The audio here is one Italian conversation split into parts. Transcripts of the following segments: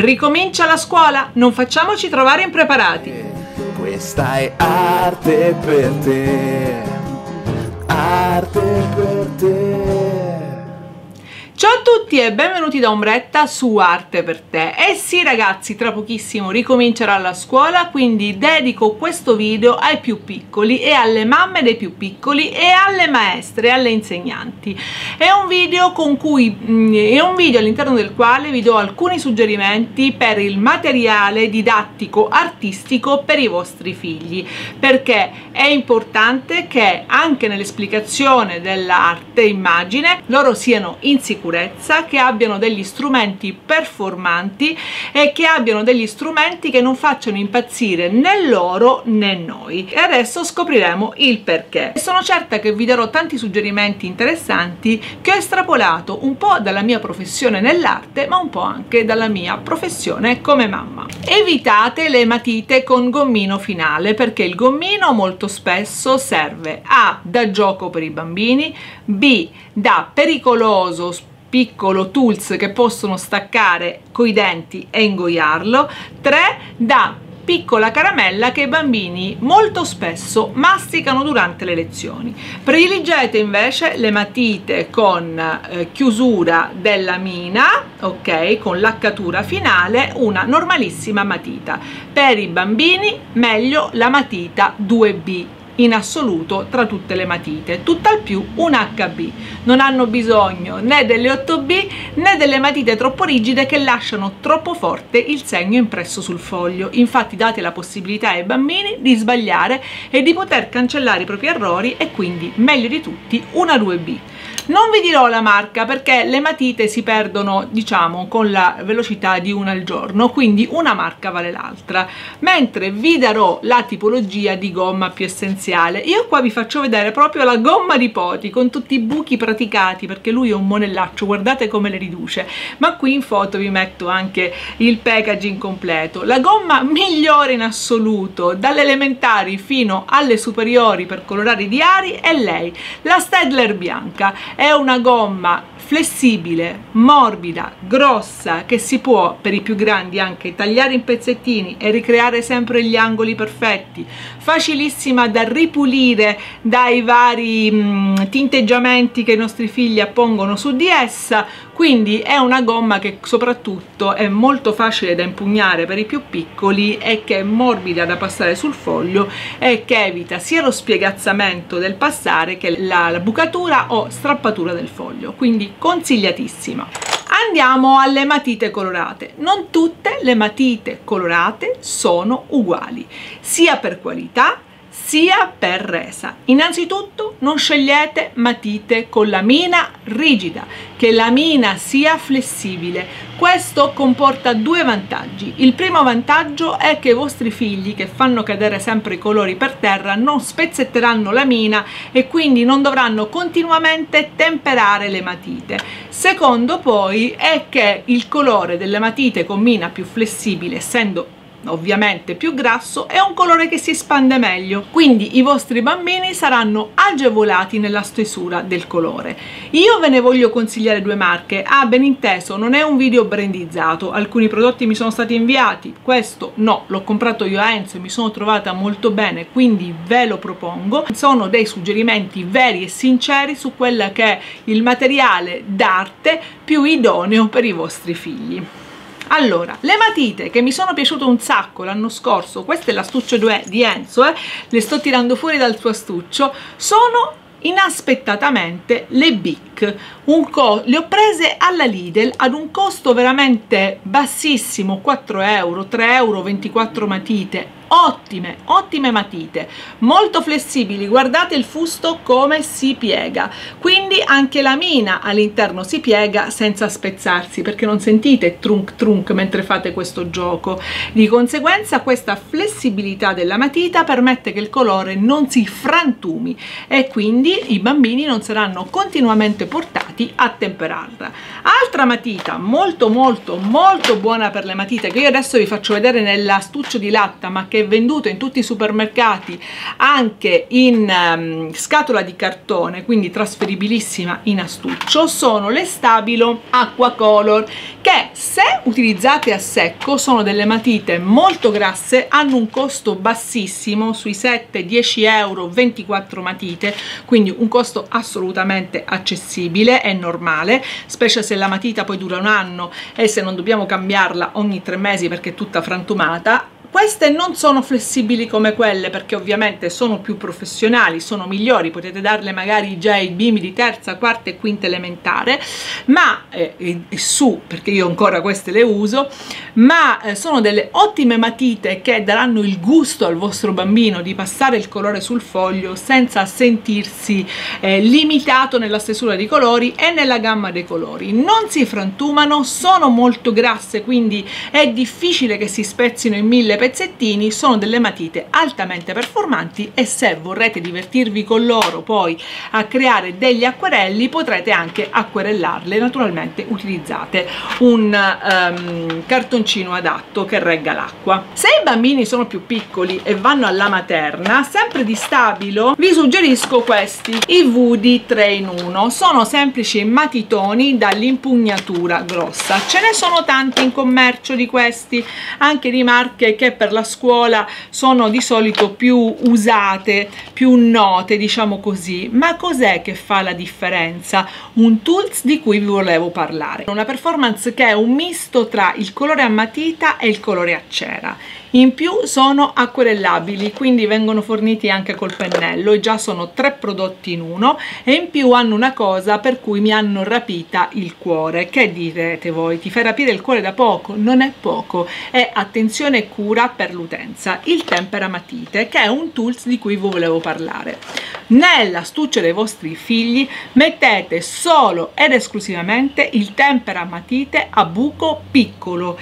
Ricomincia la scuola, non facciamoci trovare impreparati. Questa è arte per te, arte per te. Ciao a tutti e benvenuti da Ombretta su Arte per te. Eh sì ragazzi, tra pochissimo ricomincerà la scuola, quindi dedico questo video ai più piccoli e alle mamme dei più piccoli e alle maestre e alle insegnanti. È un video mm, è un video all'interno del quale vi do alcuni suggerimenti per il materiale didattico artistico per i vostri figli, perché è importante che anche nell'esplicazione dell'arte immagine loro siano in sicurezza sicurezza, che abbiano degli strumenti performanti e che abbiano degli strumenti che non facciano impazzire né loro né noi. E adesso scopriremo il perché. sono certa che vi darò tanti suggerimenti interessanti che ho estrapolato un po' dalla mia professione nell'arte, ma un po' anche dalla mia professione come mamma. Evitate le matite con gommino finale perché il gommino molto spesso serve A da gioco per i bambini, B da pericoloso piccolo tools che possono staccare coi denti e ingoiarlo 3 da piccola caramella che i bambini molto spesso masticano durante le lezioni. Prediligete invece le matite con eh, chiusura della mina, ok, con laccatura finale, una normalissima matita. Per i bambini meglio la matita 2B in assoluto tra tutte le matite, tutt'al più un HB. Non hanno bisogno né delle 8B né delle matite troppo rigide che lasciano troppo forte il segno impresso sul foglio. Infatti date la possibilità ai bambini di sbagliare e di poter cancellare i propri errori e quindi meglio di tutti una 2B. Non vi dirò la marca perché le matite si perdono, diciamo, con la velocità di una al giorno, quindi una marca vale l'altra, mentre vi darò la tipologia di gomma più essenziale. Io qua vi faccio vedere proprio la gomma di Poti con tutti i buchi praticati perché lui è un monellaccio, guardate come le riduce, ma qui in foto vi metto anche il packaging completo. La gomma migliore in assoluto, dalle elementari fino alle superiori per colorare i diari è lei, la Stedler bianca. È una gomma flessibile, morbida, grossa, che si può per i più grandi anche tagliare in pezzettini e ricreare sempre gli angoli perfetti, facilissima da ripulire dai vari mh, mm, tinteggiamenti che i nostri figli appongono su di essa, quindi è una gomma che soprattutto è molto facile da impugnare per i più piccoli e che è morbida da passare sul foglio e che evita sia lo spiegazzamento del passare che la, la bucatura o strappatura del foglio. Quindi consigliatissima. Andiamo alle matite colorate. Non tutte le matite colorate sono uguali sia per qualità sia per resa. Innanzitutto non scegliete matite con la mina rigida, che la mina sia flessibile. Questo comporta due vantaggi. Il primo vantaggio è che i vostri figli che fanno cadere sempre i colori per terra non spezzetteranno la mina e quindi non dovranno continuamente temperare le matite. Secondo poi è che il colore delle matite con mina più flessibile, essendo ovviamente più grasso è un colore che si espande meglio. Quindi i vostri bambini saranno agevolati nella stesura del colore. Io ve ne voglio consigliare due marche. Ah ben inteso non è un video brandizzato. Alcuni prodotti mi sono stati inviati questo no l'ho comprato io a Enzo e mi sono trovata molto bene quindi ve lo propongo. Sono dei suggerimenti veri e sinceri su quella che è il materiale d'arte più idoneo per i vostri figli allora le matite che mi sono piaciute un sacco l'anno scorso questa è l'astuccio 2 di Enzo eh, le sto tirando fuori dal suo astuccio sono inaspettatamente le BIC. Le ho prese alla Lidl ad un costo veramente bassissimo 4 euro 3 euro 24 matite ottime ottime matite molto flessibili guardate il fusto come si piega. Quindi anche la mina all'interno si piega senza spezzarsi perché non sentite trunk trunk mentre fate questo gioco. Di conseguenza questa flessibilità della matita permette che il colore non si frantumi e quindi i bambini non saranno continuamente portati a temperarla altra matita molto molto molto buona per le matite che io adesso vi faccio vedere nell'astuccio di latta ma che che è venduto in tutti i supermercati anche in um, scatola di cartone quindi trasferibilissima in astuccio sono le stabilo acqua color che se utilizzate a secco sono delle matite molto grasse hanno un costo bassissimo sui 7 10 euro 24 matite quindi un costo assolutamente accessibile è normale specie se la matita poi dura un anno e se non dobbiamo cambiarla ogni tre mesi perché è tutta frantumata queste non sono flessibili come quelle perché ovviamente sono più professionali, sono migliori, potete darle magari già ai bimbi di terza, quarta e quinta elementare, ma eh, su, perché io ancora queste le uso, ma eh, sono delle ottime matite che daranno il gusto al vostro bambino di passare il colore sul foglio senza sentirsi eh, limitato nella stesura di colori e nella gamma dei colori. Non si frantumano, sono molto grasse, quindi è difficile che si spezzino in mille pezzettini sono delle matite altamente performanti e se vorrete divertirvi con loro poi a creare degli acquerelli potrete anche acquerellarle naturalmente utilizzate. Un um, cartoncino adatto che regga l'acqua. Se i bambini sono più piccoli e vanno alla materna sempre di stabilo vi suggerisco questi i Woody 3 in 1 sono semplici matitoni dall'impugnatura grossa. Ce ne sono tanti in commercio di questi anche di marche che per la scuola sono di solito più usate, più note, diciamo così. Ma cos'è che fa la differenza? Un tools di cui vi volevo parlare. Una performance che è un misto tra il colore a matita e il colore a cera in più sono acquerellabili quindi vengono forniti anche col pennello e già sono tre prodotti in uno e in più hanno una cosa per cui mi hanno rapita il cuore. Che direte voi? Ti fai rapire il cuore da poco? Non è poco è attenzione e cura per l'utenza il tempera matite che è un tools di cui vi volevo parlare. Nell'astuccio dei vostri figli mettete solo ed esclusivamente il tempera matite a buco piccolo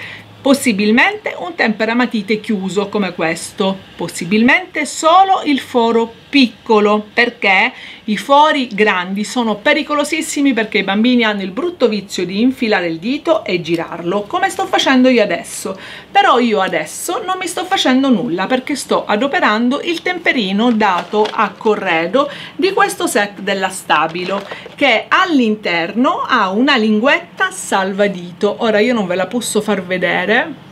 possibilmente un temperamatite chiuso come questo, possibilmente solo il foro piccolo perché i fori grandi sono pericolosissimi perché i bambini hanno il brutto vizio di infilare il dito e girarlo come sto facendo io adesso. Però io adesso non mi sto facendo nulla perché sto adoperando il temperino dato a corredo di questo set della Stabilo che all'interno ha una linguetta salvadito. Ora io non ve la posso far vedere.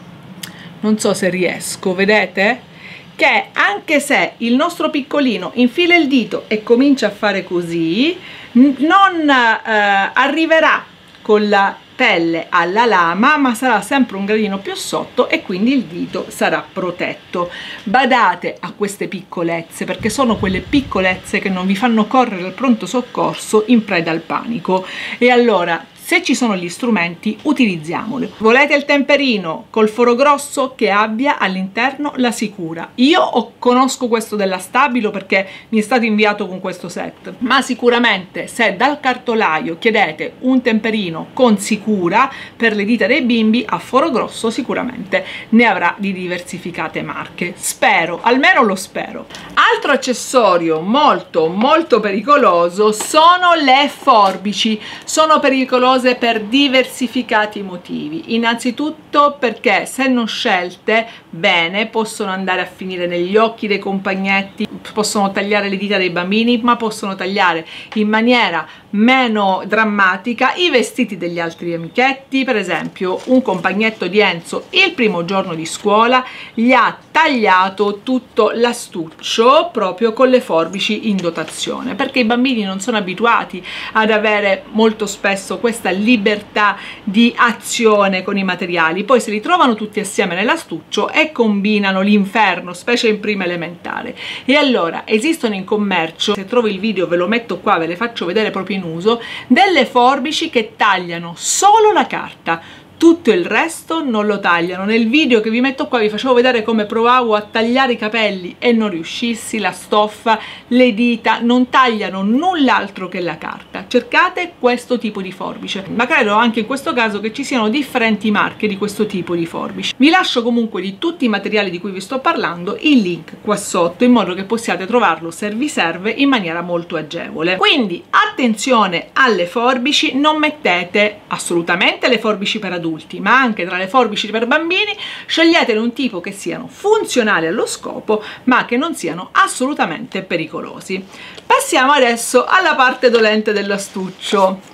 Non so se riesco vedete? Che anche se il nostro piccolino infila il dito e comincia a fare così non eh, arriverà con la pelle alla lama ma sarà sempre un gradino più sotto e quindi il dito sarà protetto. Badate a queste piccolezze perché sono quelle piccolezze che non vi fanno correre al pronto soccorso in preda al panico. E allora se ci sono gli strumenti utilizziamoli. Volete il temperino col foro grosso che abbia all'interno la sicura. Io conosco questo della stabilo perché mi è stato inviato con questo set. Ma sicuramente se dal cartolaio chiedete un temperino con sicura per le dita dei bimbi a foro grosso sicuramente ne avrà di diversificate marche. Spero almeno lo spero. Altro accessorio molto molto pericoloso sono le forbici. Sono pericolose cose per diversificati motivi. Innanzitutto perché se non scelte bene possono andare a finire negli occhi dei compagnetti possono tagliare le dita dei bambini ma possono tagliare in maniera meno drammatica i vestiti degli altri amichetti per esempio un compagnetto di Enzo il primo giorno di scuola gli ha tagliato tutto l'astuccio proprio con le forbici in dotazione perché i bambini non sono abituati ad avere molto spesso questa libertà di azione con i materiali poi si ritrovano tutti assieme nell'astuccio e combinano l'inferno specie in prima elementare. E allora esistono in commercio se trovo il video ve lo metto qua ve le faccio vedere proprio in uso delle forbici che tagliano solo la carta tutto il resto non lo tagliano. Nel video che vi metto qua vi facevo vedere come provavo a tagliare i capelli e non riuscissi la stoffa le dita non tagliano null'altro che la carta. Cercate questo tipo di forbice. Ma credo anche in questo caso che ci siano differenti marche di questo tipo di forbice. Vi lascio comunque di tutti i materiali di cui vi sto parlando il link qua sotto in modo che possiate trovarlo se vi serve in maniera molto agevole. Quindi attenzione alle forbici non mettete assolutamente le forbici per adulti adulti ma anche tra le forbici per bambini sceglietene un tipo che siano funzionali allo scopo ma che non siano assolutamente pericolosi passiamo adesso alla parte dolente dell'astuccio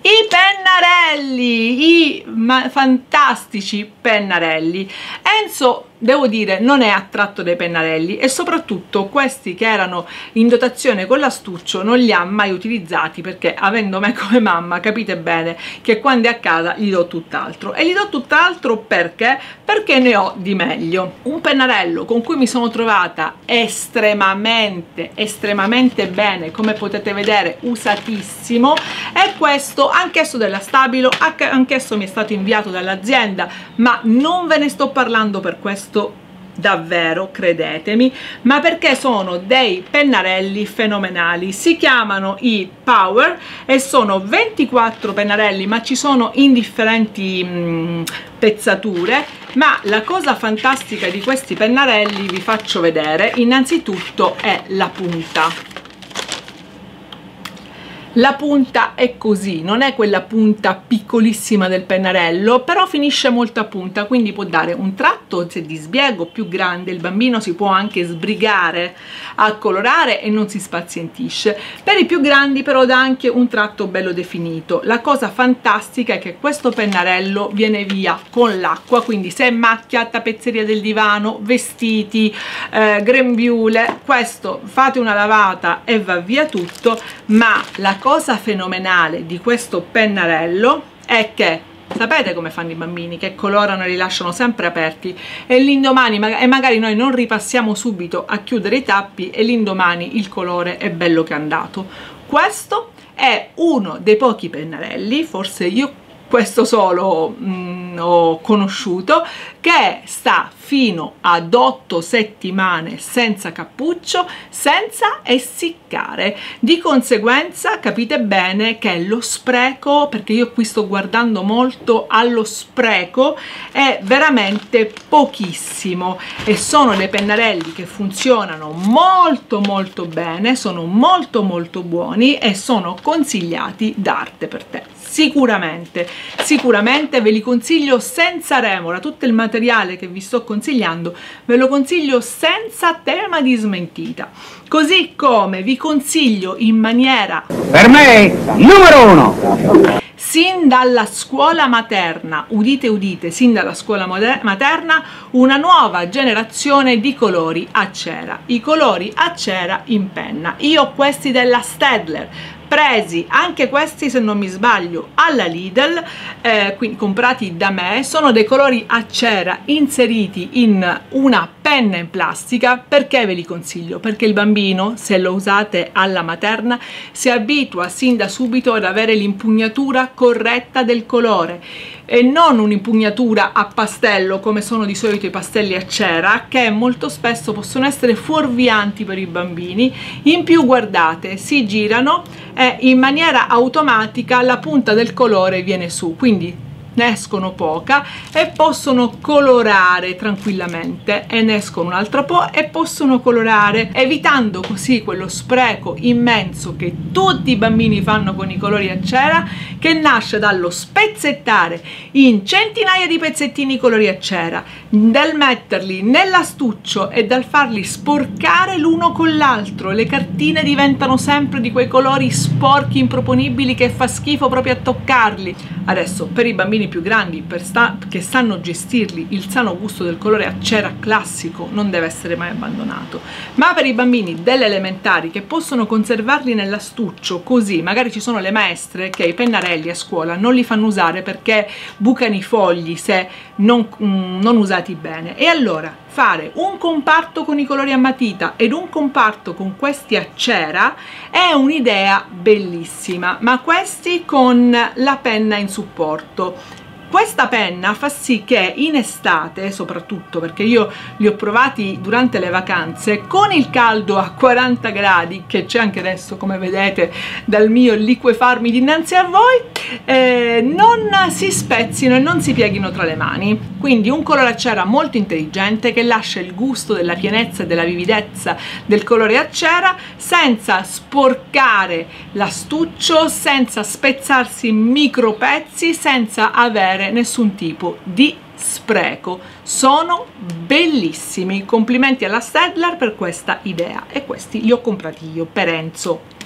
i pennarelli, i fantastici pennarelli. Enzo devo dire non è attratto dai pennarelli e soprattutto questi che erano in dotazione con l'astuccio non li ha mai utilizzati perché avendo me come mamma capite bene che quando è a casa gli do tutt'altro e gli do tutt'altro perché? perché ne ho di meglio un pennarello con cui mi sono trovata estremamente estremamente bene come potete vedere usatissimo è questo anch'esso della Stabilo anch'esso mi è stato inviato dall'azienda ma non ve ne sto parlando per questo questo davvero credetemi ma perché sono dei pennarelli fenomenali. Si chiamano i power e sono 24 pennarelli ma ci sono in differenti mh, mm, pezzature. Ma la cosa fantastica di questi pennarelli vi faccio vedere innanzitutto è la punta la punta è così non è quella punta piccolissima del pennarello però finisce molto a punta quindi può dare un tratto se di sbiego più grande il bambino si può anche sbrigare a colorare e non si spazientisce. Per i più grandi però dà anche un tratto bello definito. La cosa fantastica è che questo pennarello viene via con l'acqua quindi se è macchia tappezzeria del divano vestiti eh, grembiule questo fate una lavata e va via tutto ma la cosa cosa fenomenale di questo pennarello è che sapete come fanno i bambini che colorano e li lasciano sempre aperti? E l'indomani e magari noi non ripassiamo subito a chiudere i tappi e l'indomani il colore è bello che è andato. Questo è uno dei pochi pennarelli forse io questo solo mh, mm, ho conosciuto che sta fino ad 8 settimane senza cappuccio senza essiccare. Di conseguenza capite bene che lo spreco perché io qui sto guardando molto allo spreco è veramente pochissimo. E sono dei pennarelli che funzionano molto molto bene sono molto molto buoni e sono consigliati d'arte per te sicuramente. Sicuramente ve li consiglio senza remora. Tutto il materiale che vi sto consigliando ve lo consiglio senza tema di smentita. Così come vi consiglio in maniera per me numero uno. sin dalla scuola materna, udite udite, sin dalla scuola materna, una nuova generazione di colori a cera, i colori a cera in penna. Io ho questi della Stedler, presi anche questi se non mi sbaglio alla Lidl eh, quindi comprati da me sono dei colori a cera inseriti in una penna in plastica. Perché ve li consiglio? Perché il bambino se lo usate alla materna si abitua sin da subito ad avere l'impugnatura corretta del colore e non un'impugnatura a pastello come sono di solito i pastelli a cera che molto spesso possono essere fuorvianti per i bambini. In più guardate si girano e in maniera automatica la punta del colore viene su. Quindi ne escono poca e possono colorare tranquillamente. E ne escono un'altra po' e possono colorare evitando così quello spreco immenso che tutti i bambini fanno con i colori a cera che nasce dallo spezzettare in centinaia di pezzettini colori a cera dal metterli nell'astuccio e dal farli sporcare l'uno con l'altro. Le cartine diventano sempre di quei colori sporchi improponibili che fa schifo proprio a toccarli. Adesso per i bambini più grandi sta che sanno gestirli il sano gusto del colore a cera classico non deve essere mai abbandonato. Ma per i bambini delle elementari che possono conservarli nell'astuccio così magari ci sono le maestre che i pennarelli a scuola non li fanno usare perché bucano i fogli se non, mm, non usati bene. E allora fare un comparto con i colori a matita ed un comparto con questi a cera è un'idea bellissima ma questi con la penna in supporto questa penna fa sì che in estate soprattutto perché io li ho provati durante le vacanze con il caldo a 40 gradi che c'è anche adesso come vedete dal mio liquefarmi dinanzi a voi eh, non si spezzino e non si pieghino tra le mani. Quindi un colore a cera molto intelligente che lascia il gusto della pienezza e della vividezza del colore a cera senza sporcare l'astuccio senza spezzarsi in micro pezzi senza avere avere nessun tipo di spreco. Sono bellissimi. Complimenti alla Stedler per questa idea. E questi li ho comprati io per Enzo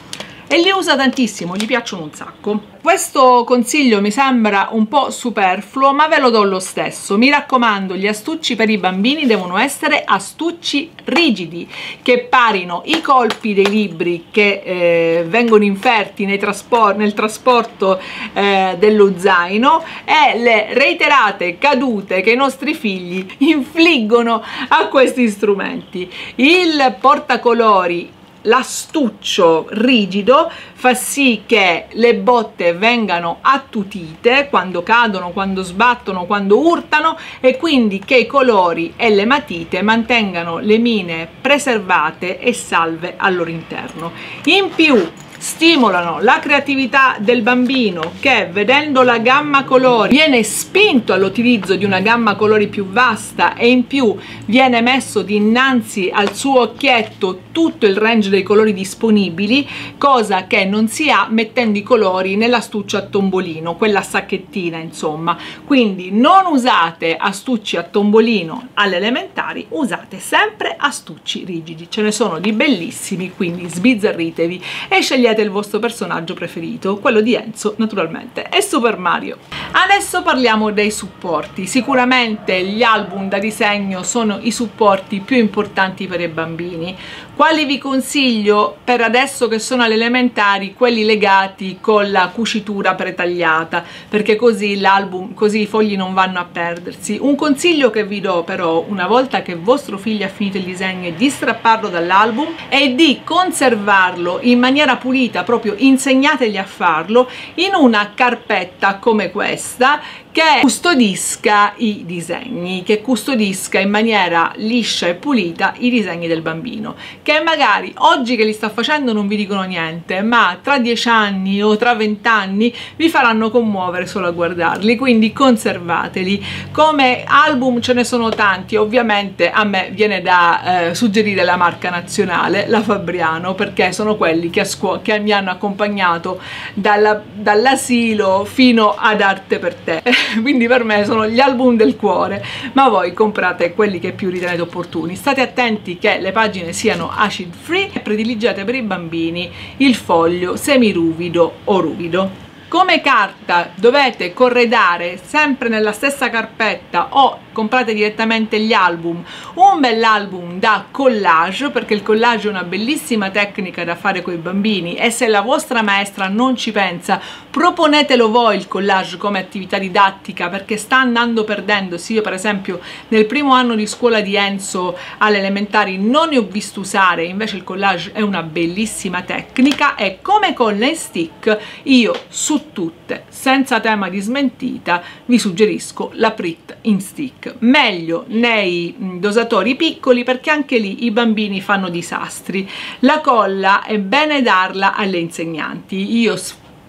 e li usa tantissimo, gli piacciono un sacco. Questo consiglio mi sembra un po' superfluo, ma ve lo do lo stesso. Mi raccomando, gli astucci per i bambini devono essere astucci rigidi, che parino i colpi dei libri che eh, vengono inferti traspor nel trasporto eh, dello zaino e le reiterate cadute che i nostri figli infliggono a questi strumenti. Il portacolori l'astuccio rigido fa sì che le botte vengano attutite quando cadono, quando sbattono, quando urtano e quindi che i colori e le matite mantengano le mine preservate e salve al loro interno. In più stimolano la creatività del bambino che vedendo la gamma colori viene spinto all'utilizzo di una gamma colori più vasta e in più viene messo dinanzi al suo occhietto tutto il range dei colori disponibili cosa che non si ha mettendo i colori nell'astuccio a tombolino quella sacchettina insomma. Quindi non usate astucci a tombolino. Alle elementari usate sempre astucci rigidi. Ce ne sono di bellissimi quindi sbizzarritevi e scegliete scegliete il vostro personaggio preferito, quello di Enzo naturalmente, e Super Mario. Adesso parliamo dei supporti, sicuramente gli album da disegno sono i supporti più importanti per i bambini, quali vi consiglio per adesso che sono alle elementari quelli legati con la cucitura pretagliata? Perché così l'album così i fogli non vanno a perdersi. Un consiglio che vi do però una volta che vostro figlio ha finito il disegno è di strapparlo dall'album e di conservarlo in maniera pulita proprio insegnategli a farlo in una carpetta come questa che custodisca i disegni, che custodisca in maniera liscia e pulita i disegni del bambino, che magari oggi che li sta facendo non vi dicono niente, ma tra dieci anni o tra vent'anni vi faranno commuovere solo a guardarli, quindi conservateli. Come album ce ne sono tanti, ovviamente a me viene da eh, suggerire la marca nazionale, la Fabriano, perché sono quelli che, che mi hanno accompagnato dall'asilo fino ad Arte per te. quindi per me sono gli album del cuore. Ma voi comprate quelli che più ritenete opportuni. State attenti che le pagine siano acid free e prediligete per i bambini il foglio semiruvido o ruvido. Come carta dovete corredare sempre nella stessa carpetta o comprate direttamente gli album. Un bell'album da collage perché il collage è una bellissima tecnica da fare con i bambini e se la vostra maestra non ci pensa proponetelo voi il collage come attività didattica perché sta andando perdendosi io per esempio nel primo anno di scuola di Enzo alle elementari non ne ho visto usare invece il collage è una bellissima tecnica e come con le stick io su tutte senza tema di smentita vi suggerisco la Prit in stick. Meglio nei dosatori piccoli perché anche lì i bambini fanno disastri. La colla è bene darla alle insegnanti. Io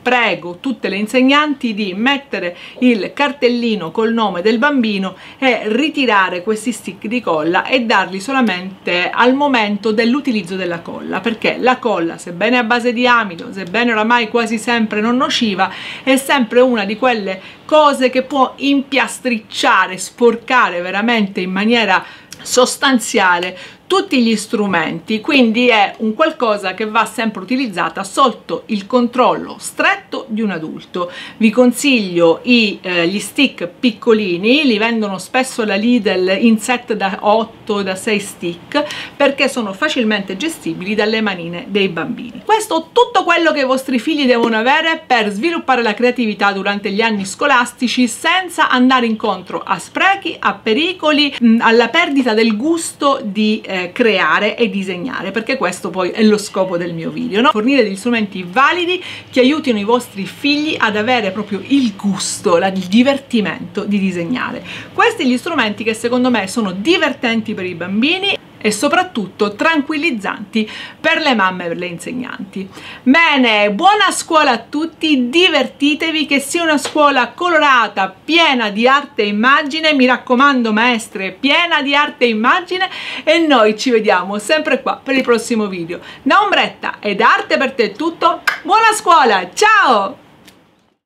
prego tutte le insegnanti di mettere il cartellino col nome del bambino e ritirare questi stick di colla e darli solamente al momento dell'utilizzo della colla perché la colla sebbene a base di amido sebbene oramai quasi sempre non nociva è sempre una di quelle cose che può impiastricciare sporcare veramente in maniera sostanziale tutti gli strumenti quindi è un qualcosa che va sempre utilizzata sotto il controllo stretto di un adulto. Vi consiglio i, eh, gli stick piccolini li vendono spesso da Lidl in set da 8 da 6 stick perché sono facilmente gestibili dalle manine dei bambini. Questo tutto quello che i vostri figli devono avere per sviluppare la creatività durante gli anni scolastici senza andare incontro a sprechi a pericoli mh, alla perdita del gusto di eh, creare e disegnare perché questo poi è lo scopo del mio video no? fornire degli strumenti validi che aiutino i vostri figli ad avere proprio il gusto il divertimento di disegnare questi gli strumenti che secondo me sono divertenti per i bambini e soprattutto tranquillizzanti per le mamme e per le insegnanti. Bene, buona scuola a tutti, divertitevi, che sia una scuola colorata, piena di arte e immagine, mi raccomando maestre, piena di arte e immagine e noi ci vediamo sempre qua per il prossimo video. Da Ombretta ed Arte per te è tutto, buona scuola, ciao!